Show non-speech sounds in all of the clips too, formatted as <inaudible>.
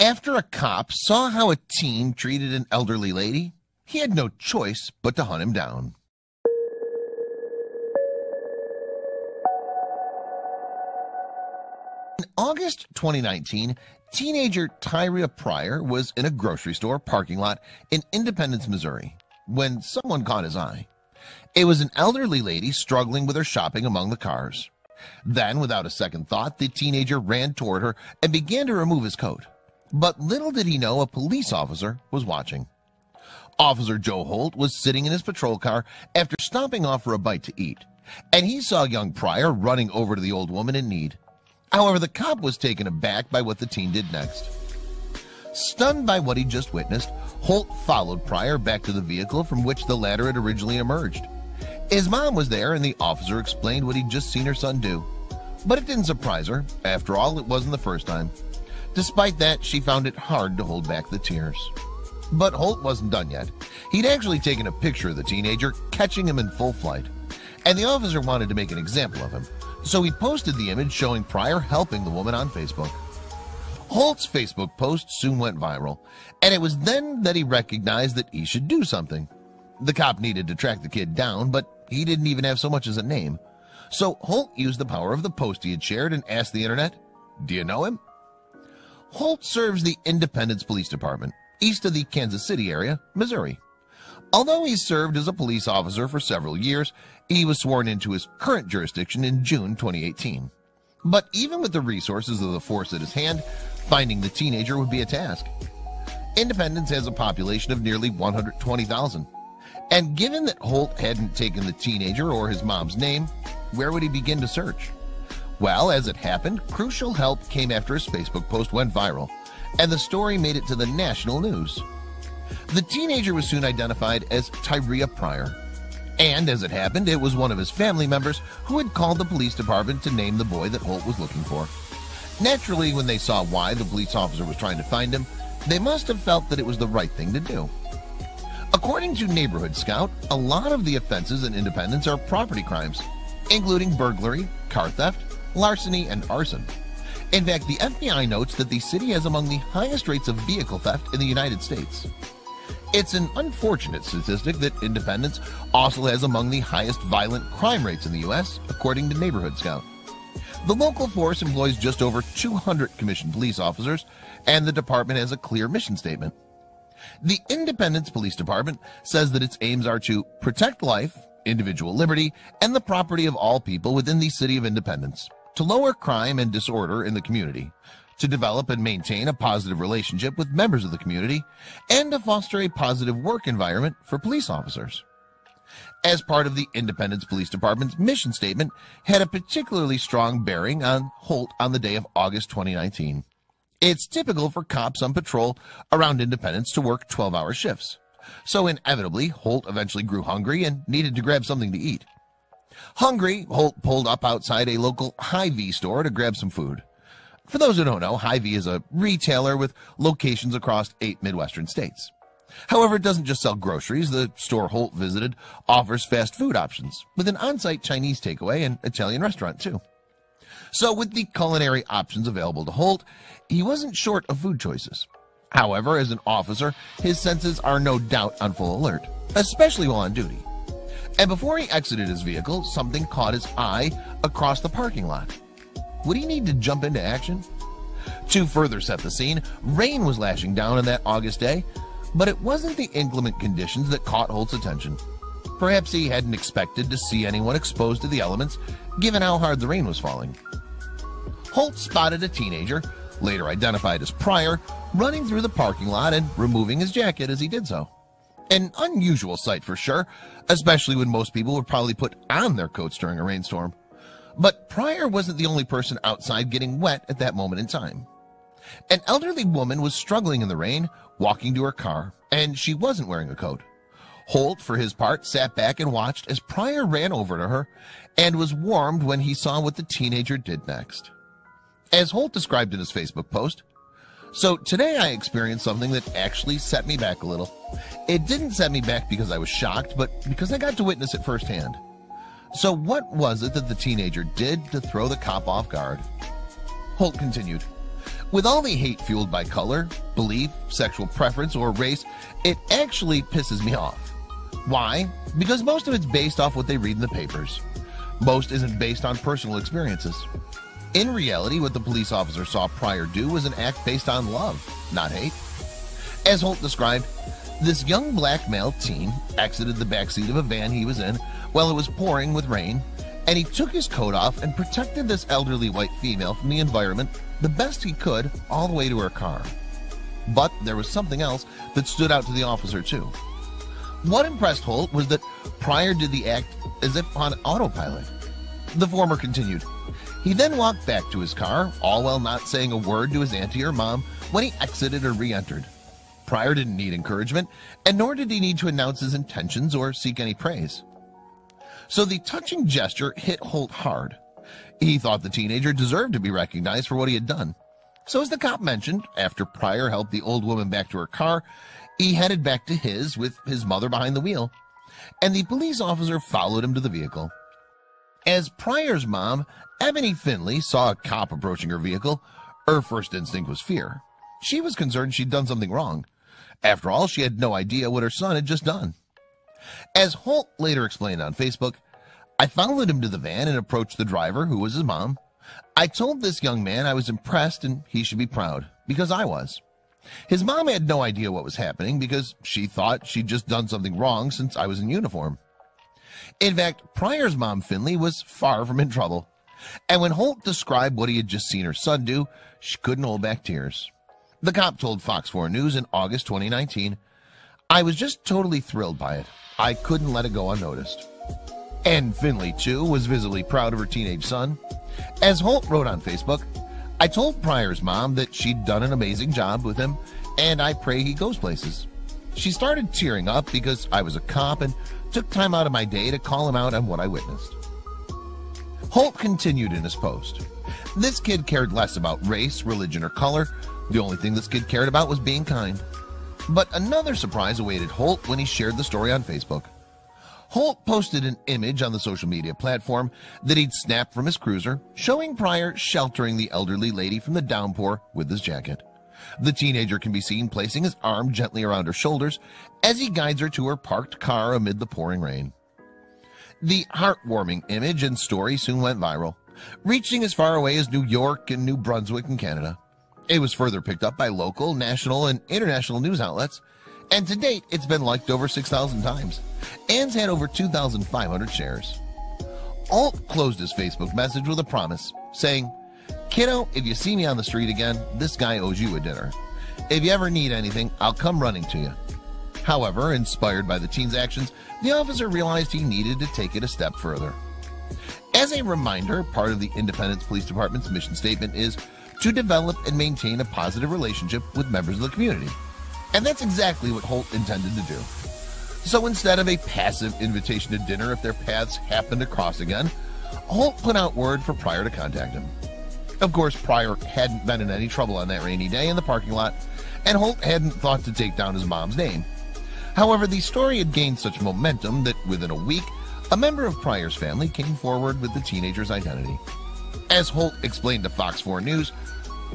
After a cop saw how a teen treated an elderly lady, he had no choice but to hunt him down. In August 2019, teenager Tyrea Pryor was in a grocery store parking lot in Independence, Missouri, when someone caught his eye. It was an elderly lady struggling with her shopping among the cars. Then, without a second thought, the teenager ran toward her and began to remove his coat. But little did he know a police officer was watching. Officer Joe Holt was sitting in his patrol car after stopping off for a bite to eat, and he saw young Pryor running over to the old woman in need. However, the cop was taken aback by what the teen did next. Stunned by what he just witnessed, Holt followed Pryor back to the vehicle from which the latter had originally emerged. His mom was there, and the officer explained what he'd just seen her son do. But it didn't surprise her. After all, it wasn't the first time. Despite that, she found it hard to hold back the tears. But Holt wasn't done yet. He'd actually taken a picture of the teenager, catching him in full flight. And the officer wanted to make an example of him, so he posted the image showing Pryor helping the woman on Facebook. Holt's Facebook post soon went viral, and it was then that he recognized that he should do something. The cop needed to track the kid down, but he didn't even have so much as a name. So Holt used the power of the post he had shared and asked the internet, Do you know him? Holt serves the Independence Police Department, east of the Kansas City area, Missouri. Although he served as a police officer for several years, he was sworn into his current jurisdiction in June 2018. But even with the resources of the force at his hand, finding the teenager would be a task. Independence has a population of nearly 120,000. And given that Holt hadn't taken the teenager or his mom's name, where would he begin to search? Well, as it happened, crucial help came after his Facebook post went viral, and the story made it to the national news. The teenager was soon identified as Tyrea Pryor. And as it happened, it was one of his family members who had called the police department to name the boy that Holt was looking for. Naturally, when they saw why the police officer was trying to find him, they must have felt that it was the right thing to do. According to Neighborhood Scout, a lot of the offenses in Independence are property crimes, including burglary, car theft, larceny, and arson. In fact, the FBI notes that the city has among the highest rates of vehicle theft in the United States. It's an unfortunate statistic that Independence also has among the highest violent crime rates in the U.S., according to Neighborhood Scout. The local force employs just over 200 commissioned police officers, and the department has a clear mission statement. The Independence Police Department says that its aims are to protect life, individual liberty, and the property of all people within the city of Independence to lower crime and disorder in the community, to develop and maintain a positive relationship with members of the community, and to foster a positive work environment for police officers. As part of the Independence Police Department's mission statement had a particularly strong bearing on Holt on the day of August 2019. It's typical for cops on patrol around Independence to work 12-hour shifts. So inevitably, Holt eventually grew hungry and needed to grab something to eat. Hungry, Holt pulled up outside a local Hy-Vee store to grab some food. For those who don't know, Hy-Vee is a retailer with locations across eight Midwestern states. However, it doesn't just sell groceries. The store Holt visited offers fast food options with an on-site Chinese takeaway and Italian restaurant too. So with the culinary options available to Holt, he wasn't short of food choices. However, as an officer, his senses are no doubt on full alert, especially while on duty. And before he exited his vehicle, something caught his eye across the parking lot. Would he need to jump into action? To further set the scene, rain was lashing down on that August day, but it wasn't the inclement conditions that caught Holt's attention. Perhaps he hadn't expected to see anyone exposed to the elements, given how hard the rain was falling. Holt spotted a teenager, later identified as Pryor, running through the parking lot and removing his jacket as he did so. An unusual sight for sure, especially when most people would probably put on their coats during a rainstorm. But Pryor wasn't the only person outside getting wet at that moment in time. An elderly woman was struggling in the rain, walking to her car, and she wasn't wearing a coat. Holt, for his part, sat back and watched as Pryor ran over to her and was warmed when he saw what the teenager did next. As Holt described in his Facebook post, so today I experienced something that actually set me back a little. It didn't set me back because I was shocked, but because I got to witness it firsthand. So what was it that the teenager did to throw the cop off guard? Holt continued. With all the hate fueled by color, belief, sexual preference, or race, it actually pisses me off. Why? Because most of it's based off what they read in the papers. Most isn't based on personal experiences. In reality, what the police officer saw Pryor do was an act based on love, not hate. As Holt described, this young black male teen exited the backseat of a van he was in while it was pouring with rain, and he took his coat off and protected this elderly white female from the environment the best he could all the way to her car. But there was something else that stood out to the officer too. What impressed Holt was that Pryor did the act as if on autopilot. The former continued. He then walked back to his car, all while not saying a word to his auntie or mom when he exited or re-entered. Pryor didn't need encouragement, and nor did he need to announce his intentions or seek any praise. So the touching gesture hit Holt hard. He thought the teenager deserved to be recognized for what he had done. So as the cop mentioned, after Pryor helped the old woman back to her car, he headed back to his with his mother behind the wheel, and the police officer followed him to the vehicle. As Pryor's mom, Ebony Finley, saw a cop approaching her vehicle, her first instinct was fear. She was concerned she'd done something wrong. After all, she had no idea what her son had just done. As Holt later explained on Facebook, I followed him to the van and approached the driver, who was his mom. I told this young man I was impressed and he should be proud, because I was. His mom had no idea what was happening because she thought she'd just done something wrong since I was in uniform. In fact, Pryor's mom, Finley, was far from in trouble. And when Holt described what he had just seen her son do, she couldn't hold back tears. The cop told Fox 4 News in August 2019, I was just totally thrilled by it. I couldn't let it go unnoticed. And Finley, too, was visibly proud of her teenage son. As Holt wrote on Facebook, I told Pryor's mom that she'd done an amazing job with him, and I pray he goes places. She started tearing up because I was a cop and took time out of my day to call him out on what I witnessed. Holt continued in his post. This kid cared less about race, religion, or color the only thing this kid cared about was being kind. But another surprise awaited Holt when he shared the story on Facebook. Holt posted an image on the social media platform that he'd snapped from his cruiser, showing Pryor sheltering the elderly lady from the downpour with his jacket. The teenager can be seen placing his arm gently around her shoulders as he guides her to her parked car amid the pouring rain. The heartwarming image and story soon went viral, reaching as far away as New York and New Brunswick in Canada. It was further picked up by local, national, and international news outlets, and to date, it's been liked over 6,000 times and had over 2,500 shares. Holt closed his Facebook message with a promise, saying, Kiddo, if you see me on the street again, this guy owes you a dinner. If you ever need anything, I'll come running to you. However, inspired by the teen's actions, the officer realized he needed to take it a step further. As a reminder, part of the Independence Police Department's mission statement is to develop and maintain a positive relationship with members of the community. And that's exactly what Holt intended to do. So instead of a passive invitation to dinner if their paths happened to cross again, Holt put out word for Pryor to contact him. Of course, Pryor hadn't been in any trouble on that rainy day in the parking lot, and Holt hadn't thought to take down his mom's name. However, the story had gained such momentum that within a week, a member of Pryor's family came forward with the teenager's identity. As Holt explained to Fox 4 News,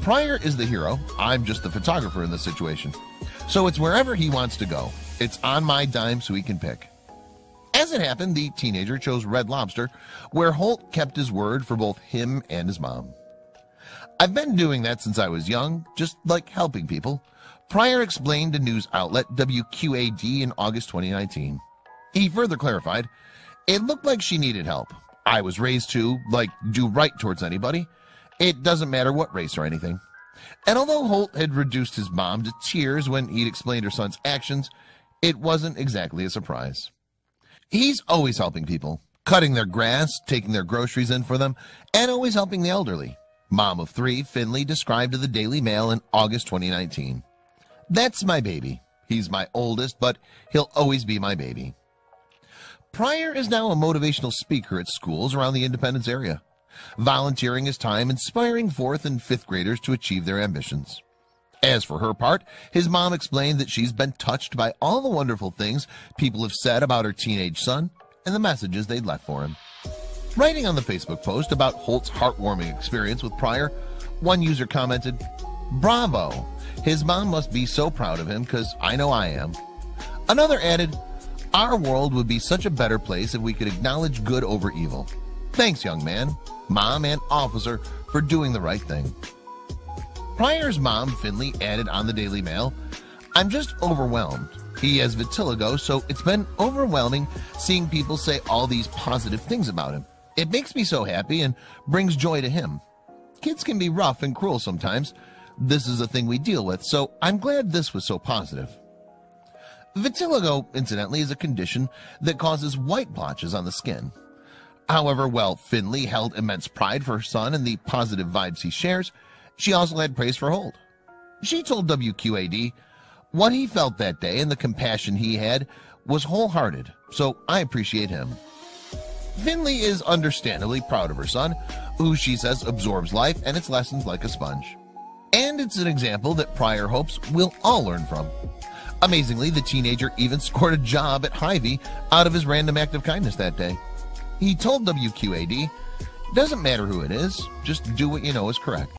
Pryor is the hero. I'm just the photographer in this situation. So it's wherever he wants to go. It's on my dime so he can pick. As it happened, the teenager chose Red Lobster, where Holt kept his word for both him and his mom. I've been doing that since I was young, just like helping people. Pryor explained to news outlet WQAD in August 2019. He further clarified, it looked like she needed help. I was raised to, like, do right towards anybody. It doesn't matter what race or anything. And although Holt had reduced his mom to tears when he'd explained her son's actions, it wasn't exactly a surprise. He's always helping people, cutting their grass, taking their groceries in for them, and always helping the elderly. Mom of three, Finley described to the Daily Mail in August 2019. That's my baby. He's my oldest, but he'll always be my baby. Pryor is now a motivational speaker at schools around the Independence area volunteering his time inspiring fourth and fifth graders to achieve their ambitions. As for her part, his mom explained that she's been touched by all the wonderful things people have said about her teenage son and the messages they'd left for him. Writing on the Facebook post about Holt's heartwarming experience with Pryor, one user commented, Bravo! His mom must be so proud of him because I know I am. Another added, Our world would be such a better place if we could acknowledge good over evil. Thanks, young man, mom, and officer for doing the right thing. Pryor's mom, Finley, added on the Daily Mail, I'm just overwhelmed. He has vitiligo, so it's been overwhelming seeing people say all these positive things about him. It makes me so happy and brings joy to him. Kids can be rough and cruel sometimes. This is a thing we deal with, so I'm glad this was so positive. Vitiligo, incidentally, is a condition that causes white blotches on the skin. However, while Finley held immense pride for her son and the positive vibes he shares, she also had praise for Holt. She told WQAD, what he felt that day and the compassion he had was wholehearted, so I appreciate him. Finley is understandably proud of her son, who she says absorbs life and its lessons like a sponge. And it's an example that Pryor hopes we'll all learn from. Amazingly, the teenager even <laughs> scored a job at Hy-Vee out of his random act of kindness that day. He told WQAD, doesn't matter who it is, just do what you know is correct.